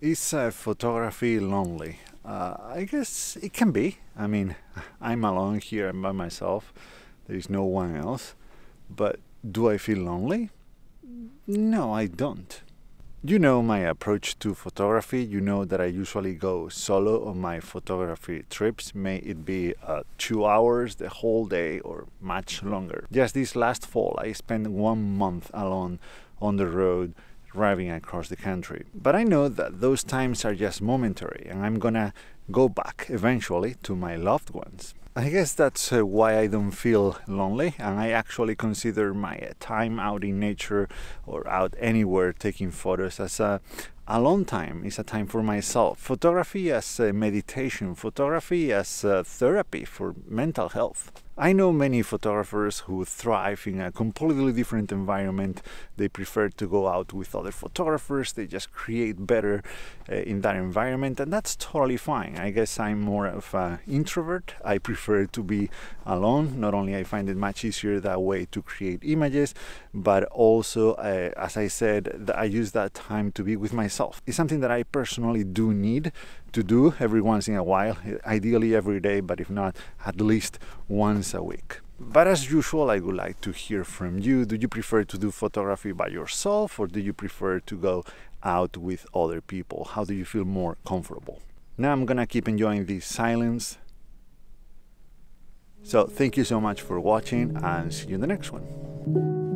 Is uh, photography lonely? Uh, I guess it can be. I mean, I'm alone here I'm by myself. There is no one else. But do I feel lonely? No, I don't. You know my approach to photography. You know that I usually go solo on my photography trips. May it be uh, two hours, the whole day, or much longer. Just this last fall, I spent one month alone on the road driving across the country. But I know that those times are just momentary and I'm gonna go back eventually to my loved ones. I guess that's uh, why I don't feel lonely, and I actually consider my uh, time out in nature or out anywhere taking photos as a alone time. It's a time for myself. Photography as meditation, photography as therapy for mental health. I know many photographers who thrive in a completely different environment. They prefer to go out with other photographers, they just create better uh, in that environment, and that's totally fine. I guess I'm more of an introvert. I prefer to be alone. Not only I find it much easier that way to create images, but also, uh, as I said, I use that time to be with myself. It's something that I personally do need to do every once in a while, ideally every day, but if not, at least once a week. But as usual, I would like to hear from you. Do you prefer to do photography by yourself or do you prefer to go out with other people? How do you feel more comfortable? Now I'm gonna keep enjoying this silence. So thank you so much for watching and see you in the next one.